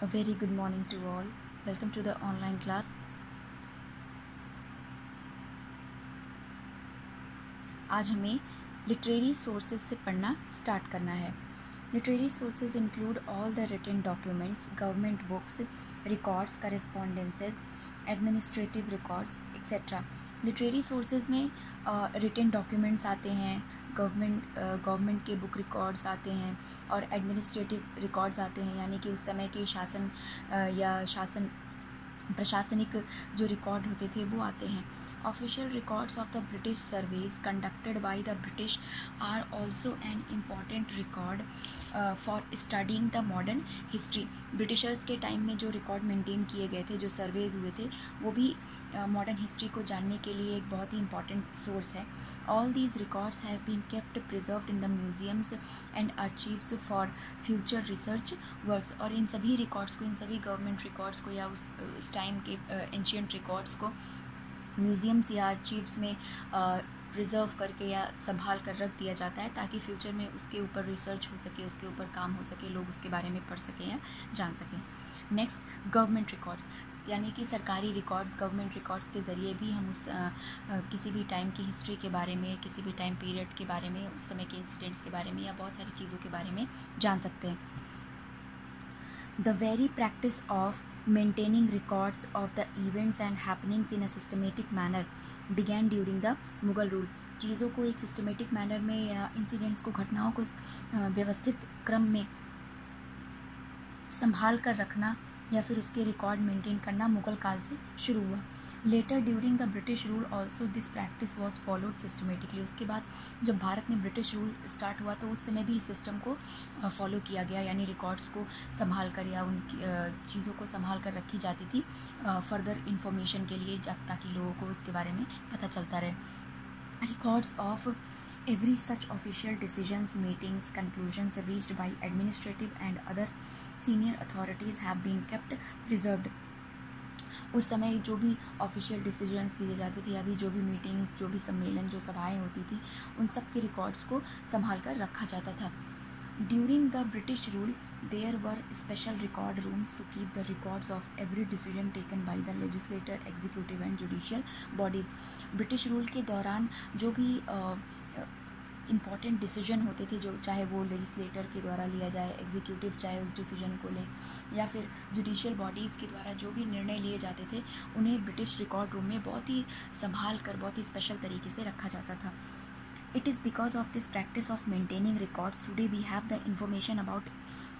A very good morning to all. Welcome to the online class. आज हमें literary sources से पढ़ना start करना है literary sources include all the written documents government books records correspondences administrative records etcetera literary sources में written documents आते हैं government government के बुक रिकॉर्ड्स आते हैं और एडमिनिस्ट्रेटिव रिकॉर्ड्स आते हैं, यानी कि उस समय के शासन या शासन, प्रशासनिक जो रिकॉर्ड होते थे वो आते हैं। Official records of the British surveys conducted by the British are also an important record. For studying the modern history Britishers के टाइम में जो रिकॉर्ड मेंटेन किए गए थे जो सर्वेज हुए थे वो भी मॉडर्न uh, हिस्ट्री को जानने के लिए एक बहुत ही इंपॉर्टेंट सोर्स है. All these records have been kept preserve in the museums and archives for future research works और इन सभी रिकॉर्ड्स को इन सभी गवर्नमेंट रिकॉर्ड्स को या उस टाइम के एंशियंट uh, रिकॉर्ड्स को म्यूज़ियम्स या आर्चीव्स में प्रिजर्व करके या संभाल कर रख दिया जाता है ताकि फ्यूचर में उसके ऊपर रिसर्च हो सके उसके ऊपर काम हो सके लोग उसके बारे में पढ़ सकें या जान सकें। नेक्स्ट गवर्नमेंट रिकॉर्ड्स यानी कि सरकारी रिकॉर्ड्स गवर्नमेंट रिकॉर्ड्स के ज़रिए भी हम उस आ, आ, किसी भी टाइम की हिस्ट्री के बारे में किसी भी टाइम पीरियड के बारे में उस समय के इंसिडेंट्स के बारे में या बहुत सारी चीज़ों के बारे में जान सकते हैं। The very practice of maintaining records of the events and happenings in a systematic manner began during the Mughal rule. चीज़ों को एक सिस्टमेटिक मैनर में या इंसिडेंट्स को घटनाओं को व्यवस्थित क्रम में संभाल कर रखना या फिर उसके रिकॉर्ड मेंटेन करना मुगल काल से शुरू हुआ later during the British rule also this practice was followed systematically उसके बाद जब भारत में ब्रिटिश रूल स्टार्ट हुआ तो उस समय भी इस सिस्टम को फॉलो किया गया, यानी रिकॉर्ड्स को संभाल कर या उन चीज़ों को संभाल कर रखी जाती थी फर्दर इंफॉर्मेशन के लिए ताकि लोगों को उसके बारे में पता चलता रहे। Records of every such official decisions, meetings, conclusions reached by administrative and other senior authorities have been kept preserved. उस समय जो भी ऑफिशियल डिसीजंस लिए जाते थे या भी जो भी मीटिंग्स जो भी सम्मेलन जो सभाएँ होती थी उन सब के रिकॉर्ड्स को संभाल कर रखा जाता था। During the British rule there were special record rooms to keep the records of every decision taken by the legislator executive and judicial bodies British rule के दौरान जो भी uh, इंपॉर्टेंट डिसीज़न होते थे जो चाहे वो लेजिस्लेटर के द्वारा लिया जाए एग्जीक्यूटिव चाहे उस डिसीज़न को ले, या फिर जुडिशियल बॉडीज़ के द्वारा जो भी निर्णय लिए जाते थे, उन्हें ब्रिटिश रिकॉर्ड रूम में बहुत ही संभाल कर, बहुत ही स्पेशल तरीके से रखा जाता था। It is because of this practice of maintaining records today we have the information about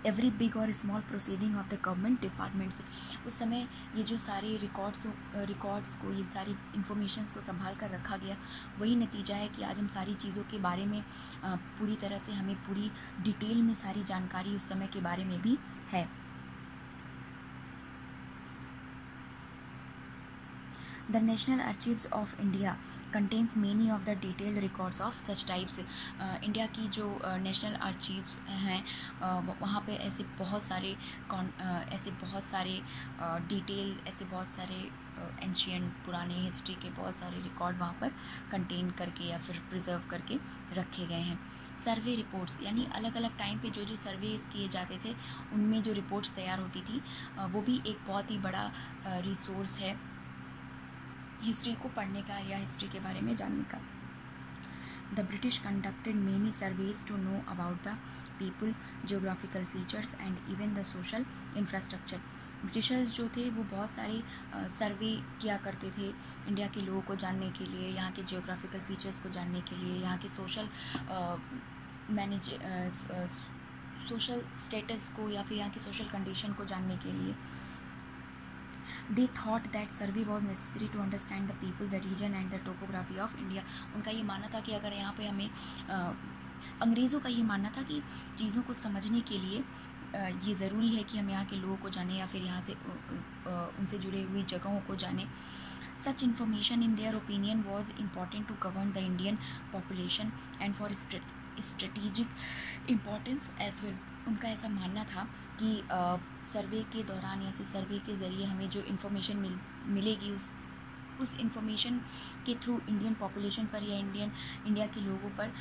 every big और small proceeding of the government departments उस समय ये जो सारे रिकॉर्ड्स रिकॉर्ड्स को, ये सारी इंफॉर्मेशन को संभाल कर रखा गया, वही नतीजा है कि आज हम सारी चीज़ों के बारे में पूरी तरह से हमें पूरी डिटेल में सारी जानकारी उस समय के बारे में भी है। The National Archives of India contains many of the detailed records of such types India की जो नेशनल uh, आर्चीव्स हैं uh, वहाँ पे ऐसे बहुत सारे uh, ऐसे बहुत सारे डिटेल ऐसे बहुत सारे एंशियंट पुराने हिस्ट्री के बहुत सारे रिकॉर्ड वहाँ पर कंटेन करके या फिर प्रिजर्व करके रखे गए हैं। सर्वे रिपोर्ट्स यानी अलग अलग टाइम पे जो जो सर्वेज किए जाते थे उनमें जो रिपोर्ट्स तैयार होती थी वो भी एक बहुत ही बड़ा रिसोर्स है। हिस्ट्री को पढ़ने का या हिस्ट्री के बारे में जानने का। The British conducted many surveys to know about the people geographical features and even the social infrastructure Britishers जो थे, वो बहुत सारे सर्वे किया करते थे इंडिया के लोगों को जानने के लिए, यहाँ के जियोग्राफिकल फीचर्स को जानने के लिए, यहाँ के सोशल मैनेज सोशल स्टेटस को या फिर यहाँ की सोशल कंडीशन को जानने के लिए। They thought that survey was necessary to understand the people the region and the topography of India उनका ये मानना था कि अगर यहाँ पे हमें अंग्रेज़ों का ये मानना था कि चीज़ों को समझने के लिए ये ज़रूरी है कि हम यहाँ के लोगों को जाने या फिर यहाँ से उनसे जुड़े हुई जगहों को जानें। Such information in their opinion was important to govern the Indian population and for strategic importance as well उनका ऐसा मानना था कि सर्वे के दौरान या फिर सर्वे के ज़रिए हमें जो इन्फॉर्मेशन मिल, मिलेगी उस उस इन्फॉर्मेशन के थ्रू इंडियन पॉपुलेशन पर या इंडियन इंडिया के लोगों पर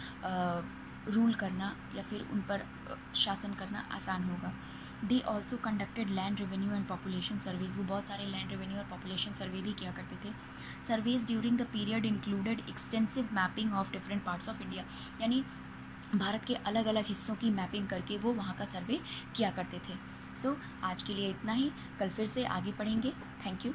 रूल करना या फिर उन पर शासन करना आसान होगा। They also conducted land revenue and population surveys वो बहुत सारे लैंड रेवेन्यू और पॉपुलेशन सर्वे भी किया करते थे। Surveys during the period included extensive mapping of different parts of India यानी भारत के अलग अलग हिस्सों की मैपिंग करके वो वहाँ का सर्वे किया करते थे। सो so, आज के लिए इतना ही। कल फिर से आगे पढ़ेंगे। Thank you